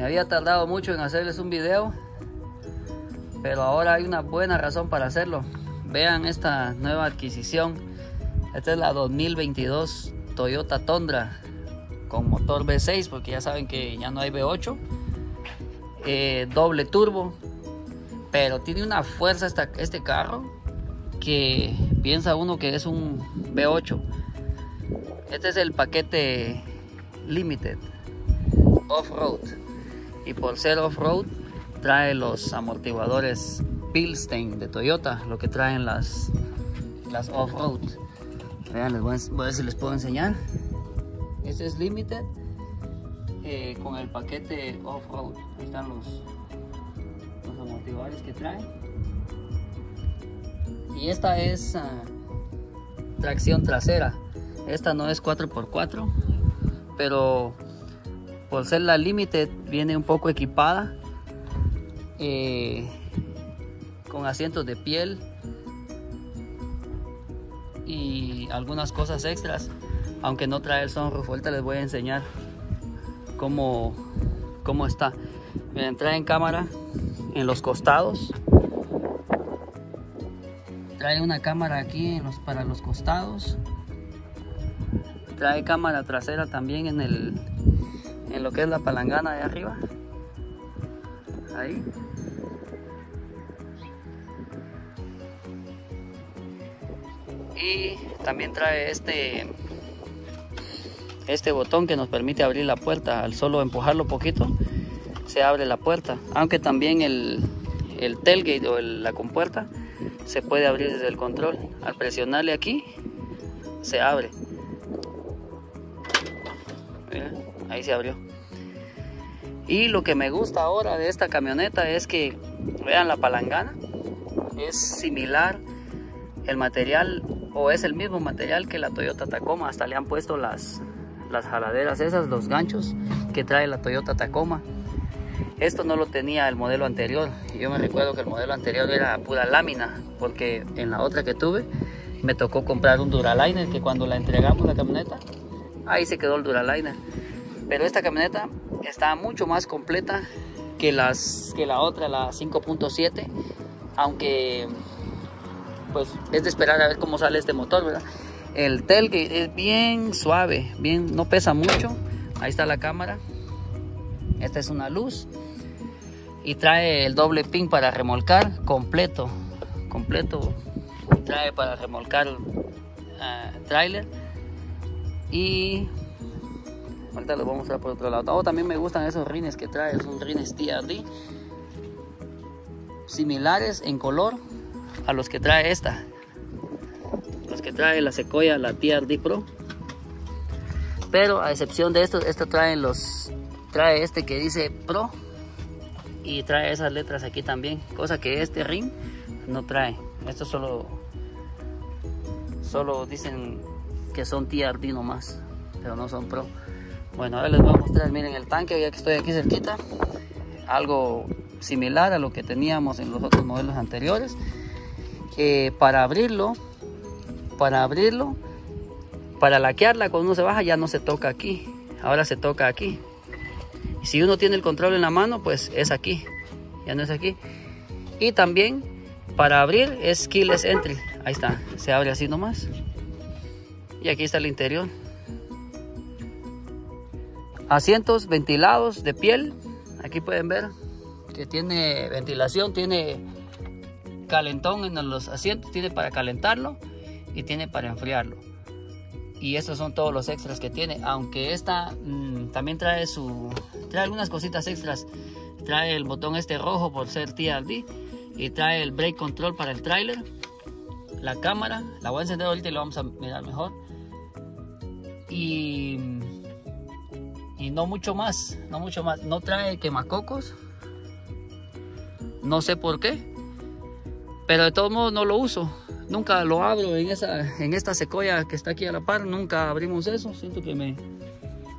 Me había tardado mucho en hacerles un video, pero ahora hay una buena razón para hacerlo. Vean esta nueva adquisición. Esta es la 2022 Toyota Tundra con motor V6 porque ya saben que ya no hay V8. Eh, doble turbo. Pero tiene una fuerza este carro que piensa uno que es un V8. Este es el paquete Limited Off-Road y por ser off-road trae los amortiguadores Bilstein de Toyota, lo que traen las, las off-road. Vean, les voy a, ver si les puedo enseñar. Este es Limited eh, con el paquete off-road. Ahí están los, los amortiguadores que trae. Y esta es ah, tracción trasera. Esta no es 4x4, pero por ser la Limited viene un poco equipada eh, con asientos de piel y algunas cosas extras. Aunque no trae el sunroof ahorita les voy a enseñar cómo, cómo está. Miren, trae en cámara en los costados. Trae una cámara aquí en los, para los costados. Trae cámara trasera también en el en lo que es la palangana de arriba. Ahí. Y también trae este este botón que nos permite abrir la puerta. Al solo empujarlo poquito se abre la puerta. Aunque también el, el tailgate o la compuerta se puede abrir desde el control. Al presionarle aquí se abre ahí se abrió. Y lo que me gusta ahora de esta camioneta es que, vean la palangana, es similar el material o es el mismo material que la Toyota Tacoma. Hasta le han puesto las, las jaladeras esas, los ganchos que trae la Toyota Tacoma. Esto no lo tenía el modelo anterior. Yo me recuerdo que el modelo anterior era pura lámina, porque en la otra que tuve me tocó comprar un Duraliner que cuando la entregamos la camioneta, ahí se quedó el Duraliner. Pero esta camioneta está mucho más completa que, las, que la otra, la 5.7. Aunque pues es de esperar a ver cómo sale este motor, ¿verdad? El tailgate es bien suave, bien, no pesa mucho. Ahí está la cámara. Esta es una luz. Y trae el doble pin para remolcar completo. Completo. Trae para remolcar el ah, trailer. Y Ahorita los vamos a mostrar por otro lado. Oh, también me gustan esos rines que trae, son rines TRD. Similares en color a los que trae esta. Los que trae la Sequoia, la TRD Pro. Pero a excepción de estos, esto trae los trae este que dice Pro y trae esas letras aquí también, cosa que este ring no trae. Estos solo solo dicen que son TRD nomás, pero no son Pro. Bueno, ahora les voy a mostrar, miren el tanque, ya que estoy aquí cerquita. Algo similar a lo que teníamos en los otros modelos anteriores. Para abrirlo, para abrirlo, para laquearla cuando uno se baja ya no se toca aquí. Ahora se toca aquí. Si uno tiene el control en la mano, pues es aquí. Ya no es aquí. Y también para abrir es keyless entry. Ahí está, se abre así nomás. Y aquí está el interior asientos ventilados de piel. Aquí pueden ver que tiene ventilación tiene calentón en los asientos tiene para calentarlo y tiene para enfriarlo. Y estos son todos los extras que tiene aunque esta mm, también trae su trae algunas cositas extras. Trae el botón este rojo por ser TRD y trae el brake control para el trailer la cámara. La voy a encender ahorita y lo vamos a mirar mejor. Y y no mucho más, no mucho más. No trae quemacocos. No sé por qué. Pero de todos modos no lo uso. Nunca lo abro en, esa, en esta secoya que está aquí a la par. Nunca abrimos eso. Siento que me...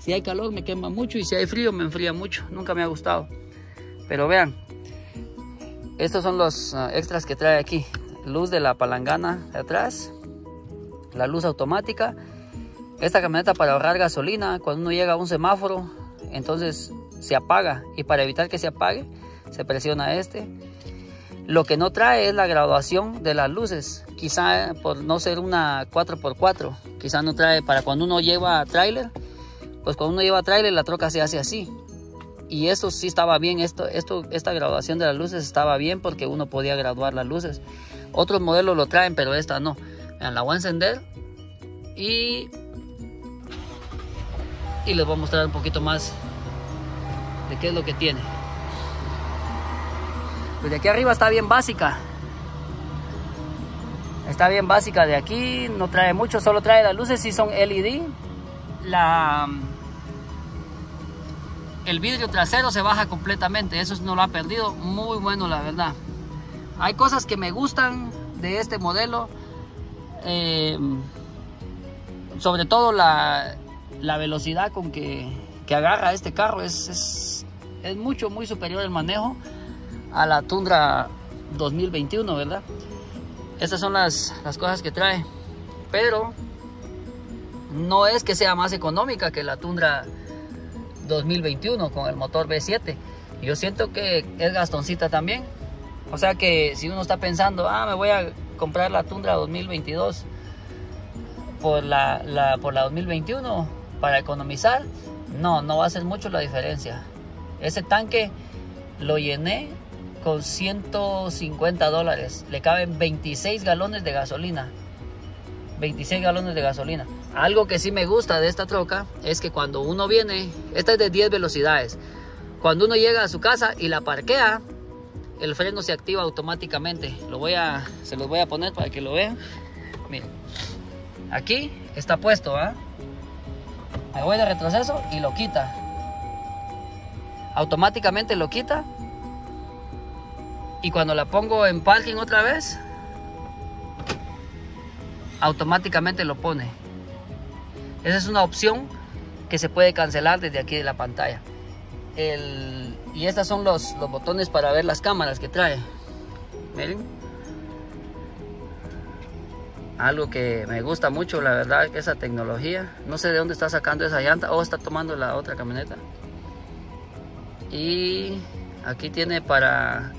Si hay calor me quema mucho y si hay frío me enfría mucho. Nunca me ha gustado. Pero vean. Estos son los ah, extras que trae aquí. Luz de la palangana de atrás. La luz automática esta camioneta para ahorrar gasolina, cuando uno llega a un semáforo, entonces se apaga y para evitar que se apague se presiona este. Lo que no trae es la graduación de las luces, quizá por no ser una 4x4, quizá no trae para cuando uno lleva tráiler, pues cuando uno lleva tráiler la troca se hace así. Y eso sí estaba bien, esto, esto, esta graduación de las luces estaba bien porque uno podía graduar las luces. Otros modelos lo traen, pero esta no. la voy a encender y, y les voy a mostrar un poquito más de qué es lo que tiene. Pues de aquí arriba está bien básica. Está bien básica de aquí, no trae mucho, solo trae las luces, si son LED. La, el vidrio trasero se baja completamente, eso no lo ha perdido, muy bueno la verdad. Hay cosas que me gustan de este modelo, eh, sobre todo la, velocidad con que, agarra este carro es, es, es mucho, muy superior el manejo a la Tundra 2021, ¿verdad? Estas son las, cosas que trae. Pero no es que sea más económica que la Tundra 2021 con el motor V7. Yo siento que es gastoncita también. O sea que si uno está pensando, ah, me voy a comprar la Tundra 2022 por la, la, por la 2021 para economizar, no, no va a ser mucho la diferencia. Ese tanque lo llené con 150 dólares. Le caben 26 galones de gasolina. 26 galones de gasolina. Algo que sí me gusta de esta troca es que cuando uno viene, esta es de 10 velocidades. Cuando uno llega a su casa y la parquea, el freno se activa automáticamente. Lo voy a, se los voy a poner para que lo vean. Miren, aquí está puesto, ¿ah? Me voy de retroceso y lo quita. Automáticamente lo quita. Y cuando la pongo en parking otra vez automáticamente lo pone. Esa es una opción que se puede cancelar desde aquí de la pantalla. Y estos son los, los botones para ver las cámaras que trae. Miren algo que me gusta mucho la verdad esa tecnología no sé de dónde está sacando esa llanta o está tomando la otra camioneta y aquí tiene para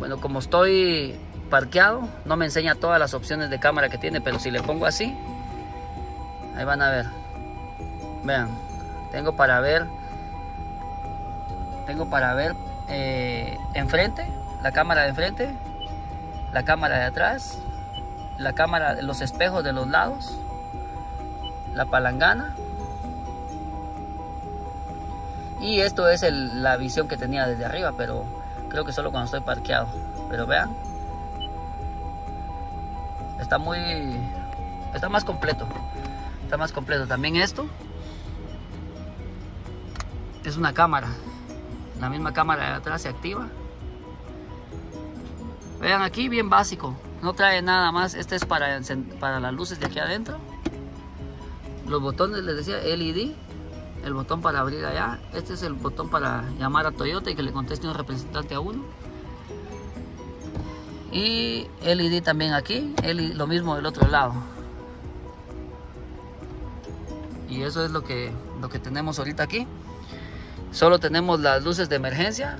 bueno, como estoy parqueado, no me enseña todas las opciones de cámara que tiene, pero si le pongo así, ahí van a ver. Vean, tengo para ver, tengo para ver eh, enfrente, la cámara de enfrente, la cámara de atrás, la cámara, los espejos de los lados, la palangana. Y esto es la visión que tenía desde arriba, pero Creo que solo cuando estoy parqueado. Pero vean. Está muy... Está más completo. Está más completo. También esto. Es una cámara. La misma cámara de atrás se activa. Vean aquí, bien básico. No trae nada más. Este es para, para las luces de aquí adentro. Los botones, les decía, LED el botón para abrir allá. Este es el botón para llamar a Toyota y que le conteste un representante a uno. Y LED también aquí, lo mismo del otro lado. Y eso es lo que, lo que tenemos ahorita aquí. Solo tenemos las luces de emergencia,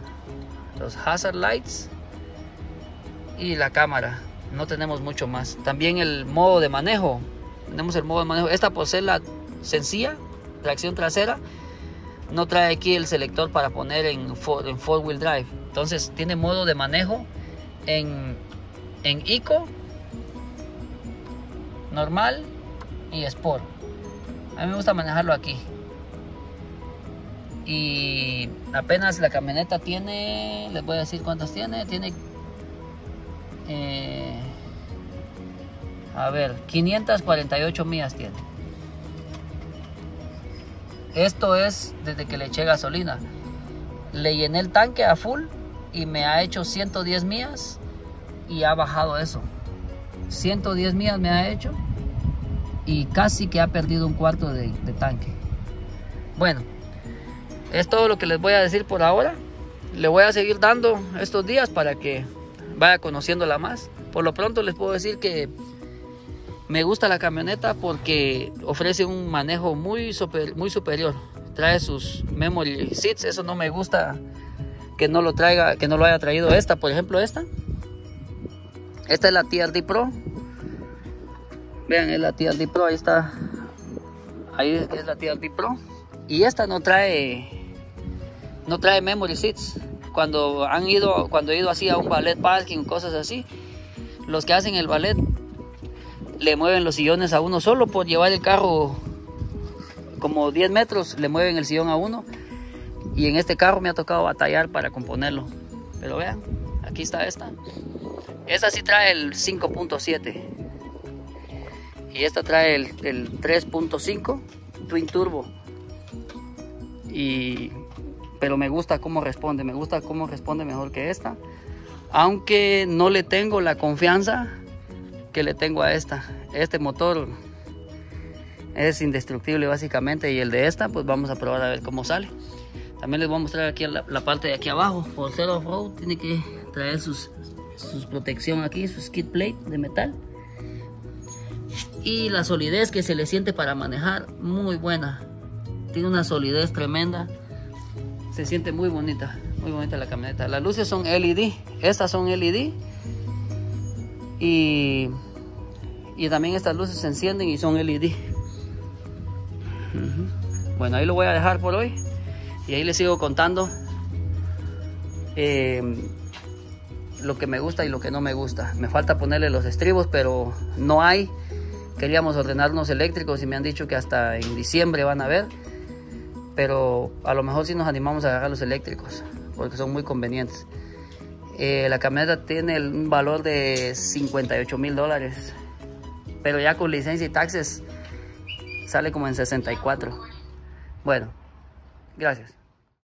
los hazard lights y la cámara. No tenemos mucho más. También el modo de manejo. Tenemos el modo de manejo. Esta posee la sencilla tracción trasera, no trae aquí el selector para poner en, four, wheel drive. Entonces tiene modo de manejo en, en Eco, normal y Sport. A mí me gusta manejarlo aquí. Y apenas la camioneta tiene, les voy a decir cuántas tiene, tiene... Eh, a ver, 548 millas tiene. Esto es desde que le eché gasolina. Le llené el tanque a full y me ha hecho 110 millas y ha bajado eso. 110 millas me ha hecho y casi que ha perdido un cuarto de, tanque. Bueno, es todo lo que les voy a decir por ahora. Le voy a seguir dando estos días para que vaya conociéndola más. Por lo pronto les puedo decir que me gusta la camioneta porque ofrece un manejo muy, muy superior. trae sus memory seats, eso no me gusta que no lo traiga, que no lo haya traído esta, por ejemplo esta. Esta es la TRD Pro. Vean, es la TRD Pro, ahí está. Ahí es la TRD Pro. Y esta no trae no trae memory seats. Cuando han ido, cuando he ido así a un ballet parking, cosas así, los que hacen el ballet le mueven los sillones a uno solo por llevar el carro como 10 metros, le mueven el sillón a uno. Y en este carro me ha tocado batallar para componerlo. Pero vean, aquí está esta. Esta sí trae el 5.7. Y esta trae el, el 3.5 Twin Turbo. Y pero me gusta cómo responde, me gusta cómo responde mejor que esta. Aunque no le tengo la confianza que le tengo a esta. Este motor es indestructible básicamente y el de esta pues vamos a probar a ver cómo sale. También les voy a mostrar aquí la, parte de aquí abajo. Por ser off-road tiene que traer sus, sus protección aquí, su skid plate de metal. Y la solidez que se le siente para manejar, muy buena. Tiene una solidez tremenda se siente muy bonita, muy bonita la camioneta. Las luces son LED, estas son LED y, y también estas luces se encienden y son LED. Bueno, ahí lo voy a dejar por hoy y ahí les sigo contando eh, lo que me gusta y lo que no me gusta. Me falta ponerle los estribos, pero no hay. Queríamos ordenar unos eléctricos y me han dicho que hasta en diciembre van a ver pero a lo mejor sí nos animamos a agarrar los eléctricos porque son muy convenientes. Eh, la camioneta tiene un valor de 58 mil dólares, pero ya con licencia y taxes sale como en 64. Bueno, gracias.